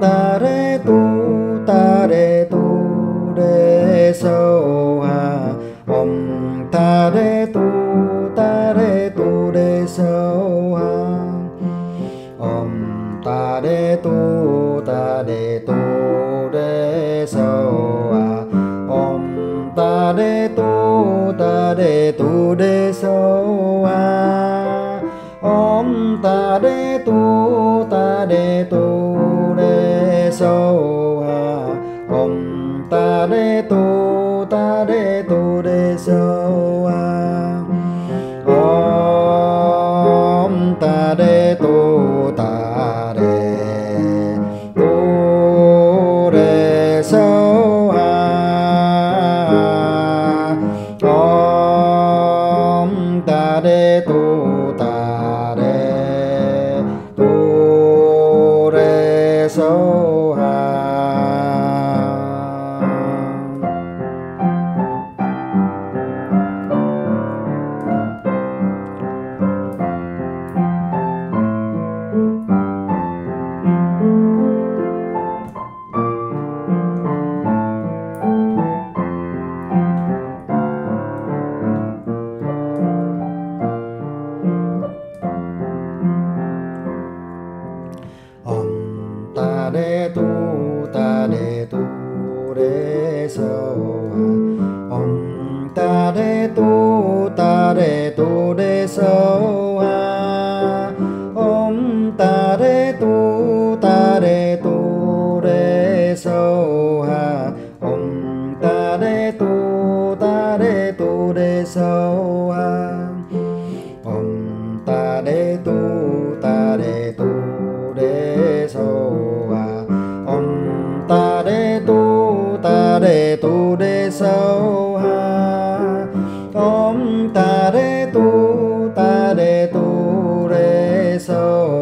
ta đế tu, ta đế tu đế sâu à. ha. om ta đế tu, ta đế tu đế sâu à. ha. om ta đế tu, ta đế tu đế sâu à. ha. om ta đế tu, ta đế tu đế sâu ha. om ta đế tu soul. know. so tu đề sâu ha. Om ta re tu ta re tu đề sâu.